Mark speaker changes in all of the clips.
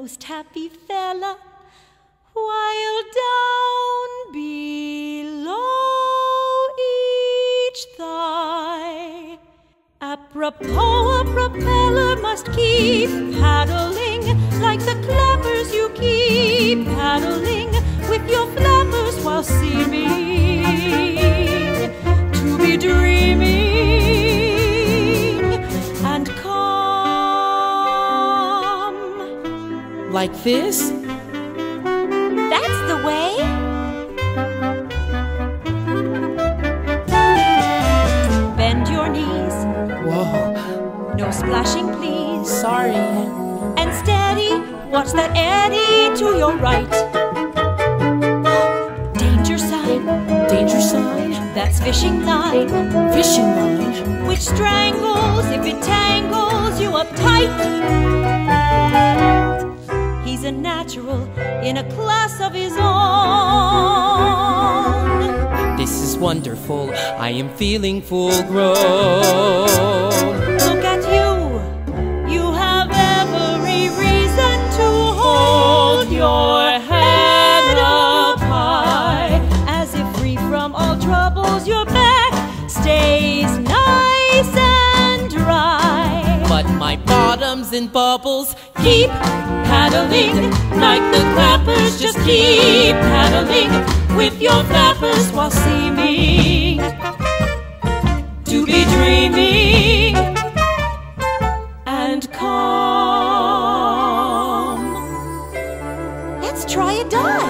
Speaker 1: most happy fella, while down below each thigh. Apropos, a propeller must keep paddling like the clappers you keep paddling with your flappers while seeming
Speaker 2: Like this?
Speaker 1: That's the way. Bend your knees,
Speaker 2: Whoa,
Speaker 1: no splashing, please.
Speaker 2: sorry.
Speaker 1: And steady, watch that eddy to your right. Danger sign,
Speaker 2: Danger sign?
Speaker 1: that's fishing line,
Speaker 2: Fishing line?
Speaker 1: which strangles if it tangles natural in a class of his own.
Speaker 2: This is wonderful. I am feeling full grown. Bottom's in bubbles.
Speaker 1: Keep paddling like the clappers, just keep paddling with your flappers while seeming to be dreaming and calm. Let's try a dive.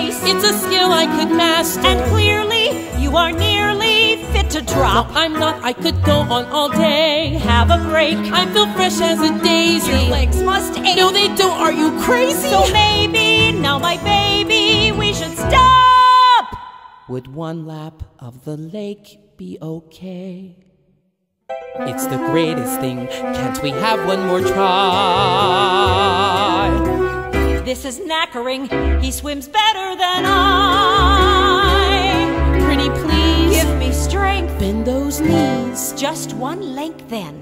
Speaker 1: Race.
Speaker 2: It's a skill I could master.
Speaker 1: And clearly, you are nearly fit to
Speaker 2: no,
Speaker 1: drop.
Speaker 2: I'm not. I could go on all day.
Speaker 1: Have a break.
Speaker 2: I feel fresh as a daisy.
Speaker 1: Your legs must ache.
Speaker 2: No, they don't. Are you crazy?
Speaker 1: So maybe, now my baby, we should stop.
Speaker 2: Would one lap of the lake be okay? It's the greatest thing. Can't we have one more try?
Speaker 1: This is knackering. He swims better than I.
Speaker 2: Pretty please.
Speaker 1: Give me strength.
Speaker 2: Bend those knees.
Speaker 1: Just one length then.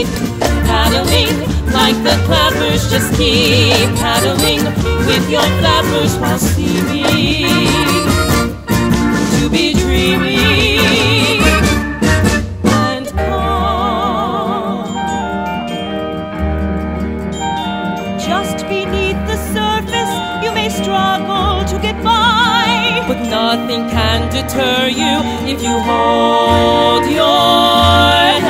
Speaker 2: Keep paddling like the clappers. Just keep paddling with your flappers while seeming to be dreaming and calm.
Speaker 1: Just beneath the surface, you may struggle to get by.
Speaker 2: But nothing can deter you if you hold your